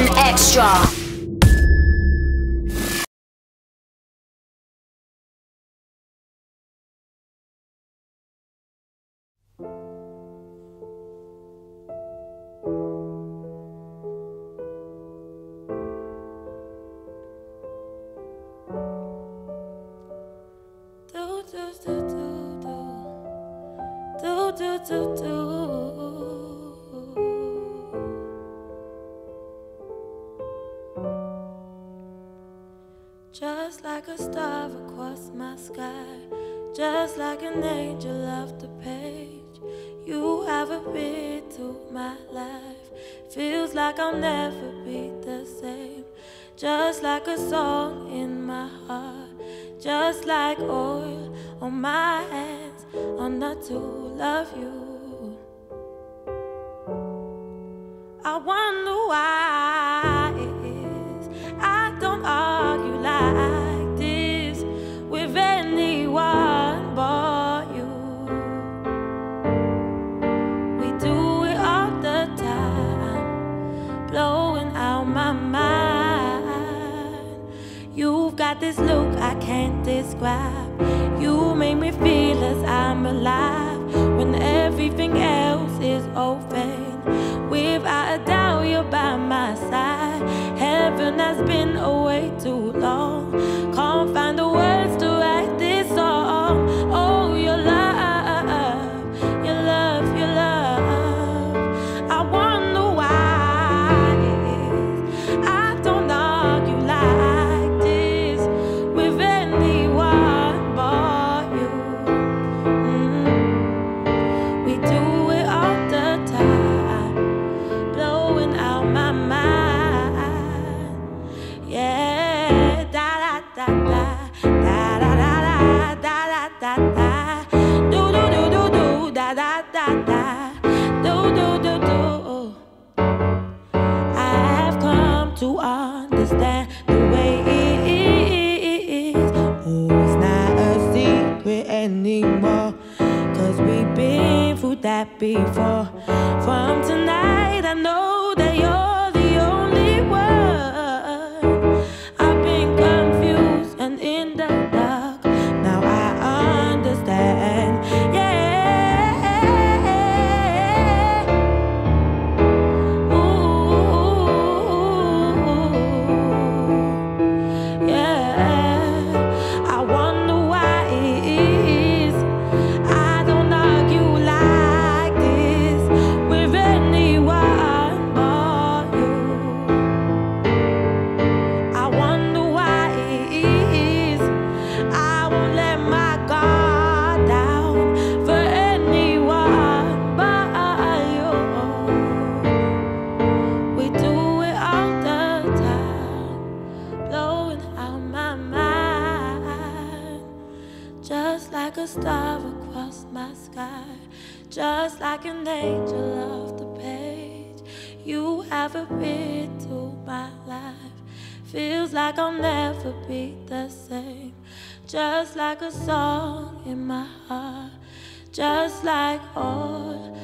and extra. Just like a star across my sky, just like an angel off the page. You have a bit to my life. Feels like I'll never be the same. Just like a song in my heart, just like oil on my hands, I'm not to love you. I wonder why got this look I can't describe. You make me feel as I'm alive when everything else is open. Without a doubt, you're by my side. Heaven has been away too long. That before. From tonight, I know that you're the only one. I've been confused and in the a star across my sky, just like an angel off the page. You have a bit to my life. Feels like I'll never be the same. Just like a song in my heart, just like oil